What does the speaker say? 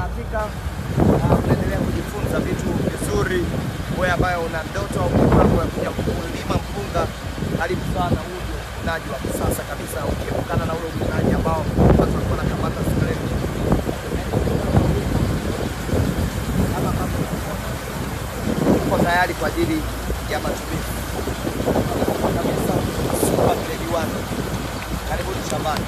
hakika ah, unaendelea kujifunza vitu vizuri. Wewe ambaye una ndoto au mpango ya kuja kulima mpunga, karibu sana. Huu ndio uvunaji wa kisasa kabisa, ukiepukana na ule uvunaji ambao watu walikuwa wanakamata uko tayari kwa ajili ya matumizi kabisa. Super grade 1, Karibuni shambani.